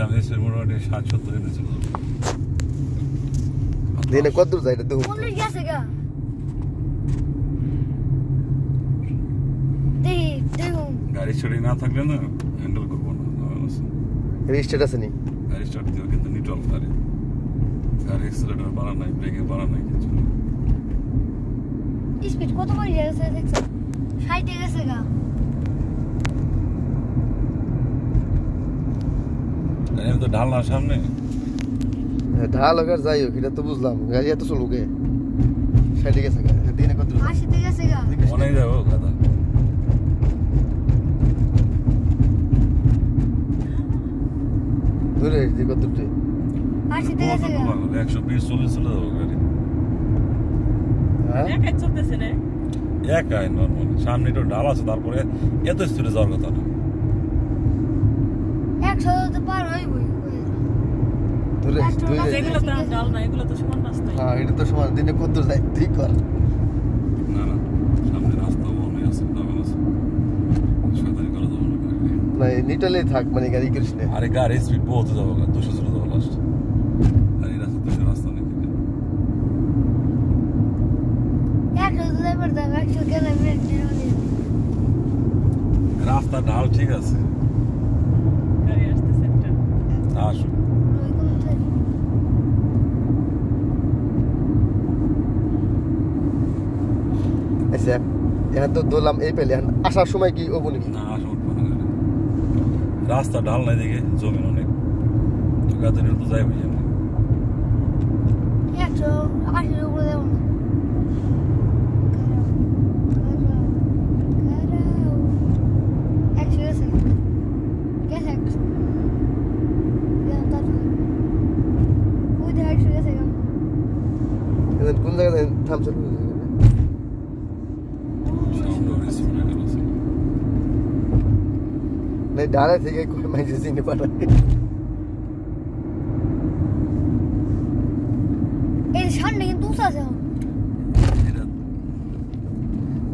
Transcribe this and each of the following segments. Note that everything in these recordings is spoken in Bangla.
সামনে মোটামুটি ষাট সত্তর এনে চলে দিনে কত দূর যায় এটা দেখুন গাড়ি ছড়ি না থাকলে না হ্যান্ডেল করব না। রেজিস্টার্ড আছে নি? গাড়ি স্টার্ট দিও কিন্তু নিটল গাড়ি। গাড়ি এক্সিলেটার বাড়া নাই ব্রেকে বাড়া নাই কিছু। স্পিড কত করে গেছে দেখছ ষাটে গেছে গা গাড়ি আমি তো ঢাল না সামনে ঢাল হোক আর যাই হোক এটা তো বুঝলাম। গাড়ি এত চলবো কে সাইডে গেছে দিনে কত গা। অনেক যাব গা। একশো বিশ চল্লিশ চলে যাব গাড়ি। হ্যাঁ? একাই নর্মালি সামনে একটু ঢাল আছে তারপরে এত স্পিডে যাওয়ার কথা না। এটা তো সমান দিনে কত দূর যায় ঠিক কর না না সামনে রাস্তা অনেক আছে দামের আছে শয়তানি করা যাব না গাড়ি না নিটালেই থাক মানে গাড়ি করিস না আরে গাড়ি স্পিড বহুত যাব গা দুশো চলে যাব লাস্ট আর এই রাস্তা দুশো রাস্তা নেই একশো তো যাইবার দাম একশো গেলে মিনিট রাস্তা ঢাল ঠিক আছে গাড়ি আসতেছে একটা আসুন আচ্ছা এখন তো দোলাম এই পেলে আসার সময় কি নাকি? না আসুন উঠবো না রাস্তা ঢাল নাই দিকে জমিন অনেক। গাড়ি তো একশো আশির উপরে দেবো না একশো গেছে গেছে একশো দিলাম তারপর ওই দেখ একশো গেছে গা না ডালে থেকে কই মাইজে চিনে পাঠায় এই সামনে কিন্তু উঁচা আছে এখন এটা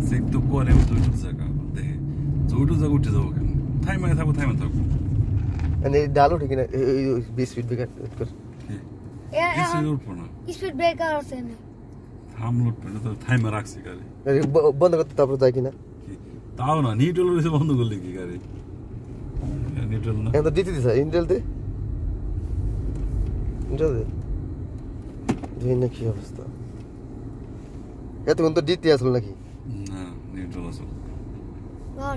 চেক তো করে দুইটু জায়গা দেখে দুইটু জায়গা উঠে যাব কেন থাইমে থাকব থাইমে থাকব মানে ডাল উঠে কিনা বিশ ফিট বেকার স্পিড ব্রেকার আছে না থাম উঠবে না তো থাইমে রাখছি গাড়ি এই ব- বন্ধ করতে তারপর যায় কিনা কি? তাও না নিউট্রাল রয়েছে বন্ধ করলে কি গাড়ি নিউট্রাল না এখন তো দিতে দিছে ইন্টেল দে ইন্টেল দে দেখি না কি অবস্থা এতক্ষণ তো দিতে আসলো নাকি না নিউট্রাল আছে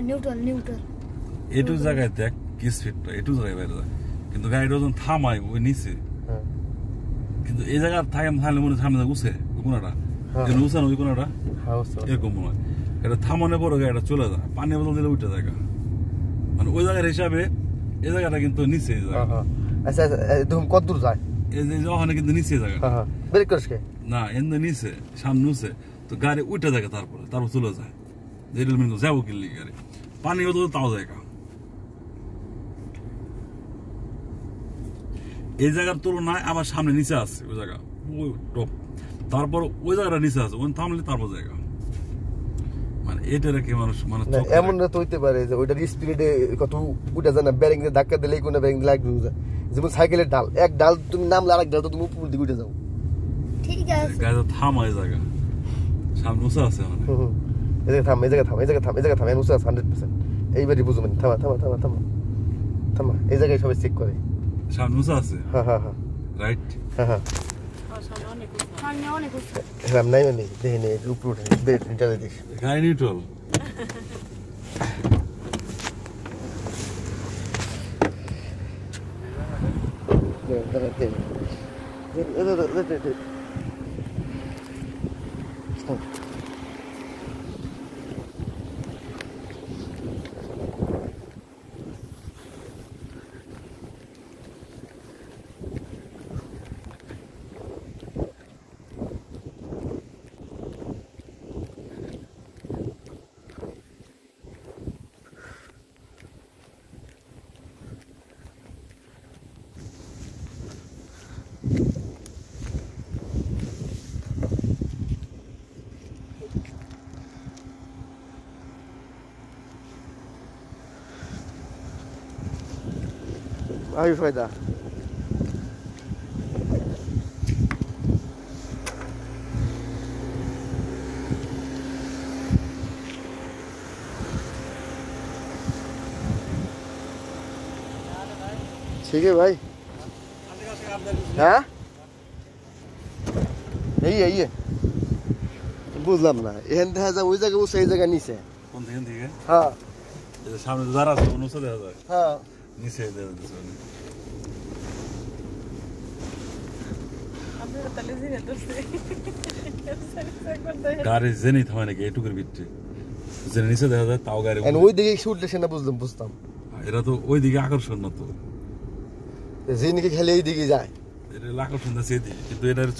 নিউট্রাল নিউট্রাল এটু জায়গায় দেখ কি স্পিডটা এটু জায়গায় বাইরে যায় কিন্তু গাড়িটা যখন থামায় ওই নিচে হ্যাঁ কিন্তু এই জায়গা থাকে থাকলে মনে হয় সামনে যায় উঠে ওই কোনাটা হ্যাঁ। যেন উঠে না ওই কোনাটা। এরকম মনে হয়। এটা থামানোর পরে গাড়িটা চলে যায়। পানি বোতল দিলে উঠে যায় মানে ওই জায়গার হিসাবে এই জায়গাটা কিন্তু নিচে হ্যাঁ হ্যাঁ। আচ্ছা আচ্ছা কত দূর যায়? এই যে ওখানে কিন্তু নিচে জায়গা ব্রেক করিস না এমনি নিচে সামনে উঠছে তো গাড়ি উঠে যায় তারপরে তারপর চলে যায়। মিনিট যাব কিনলি গাড়ি। পানি বোতল তাও যায় এই জায়গার তুলনায় আবার সামনে নিচে আছে ওই জায়গা। ওই টপ। তারপর ওই জায়গাটা নিচে আছে ওই থামলে তারপর জায়গা। মানে এটা রেখে মানুষ মানে এমন না তো হইতে পারে যে ওইটার স্পিডে কত উঠে যায় না ব্যারিং দিয়ে ধাক্কা দিলে কোনো ব্যারিং লাগবে যায়। যেমন সাইকেলের ডাল এক ডাল তুমি নামলে আরেক ডাল তো তুমি উপর দিকে উঠে যাও। ঠিক আছে। থামা এই জায়গা। সামনে উঁচা আছে মানে। এই জায়গায় থাম এই জায়গায় থাম এই জায়গায় থাম এই জায়গায় থাম আছে হান্ড্রেড পার্সেন্ট এইবারই বুঝো মানে থামা থামা থামা থামা। থামা এই জায়গায় সবাই চেক করে। সামনে উঁচা আছে? হ্যাঁ হ্যাঁ হ্যাঁ। রাইট হ্যাঁ হ্যাঁ। হ্যাঁ নাই মানে দেখি নে উপরে উঠে ব্রেড নিউট্রাল। আই ফায়দা ठीक है भाई হ্যাঁ এই এই বুঝলাম না এখান দেখা যায় ওই জায়গায় বসে এই জায়গায় নিচে কোন থেকে থেকে হ্যাঁ এই যে সামনে যারা আছে অনুসে দেখা যায় হ্যাঁ নিচে জিনে গাড়ি জেনেই থামে নাকি এটুকুর ভিতরে জেনে নিচে দেখা যায় তাও গাড়ি ওই দিকে উঠলে সে না বুঝলাম বুঝতাম। এরা তো ওই দিকে আকর্ষণ না তো। জিনিকে খেলে এই দিকে যায়। এটা আকর্ষণ আছে কিন্তু এটার চোখ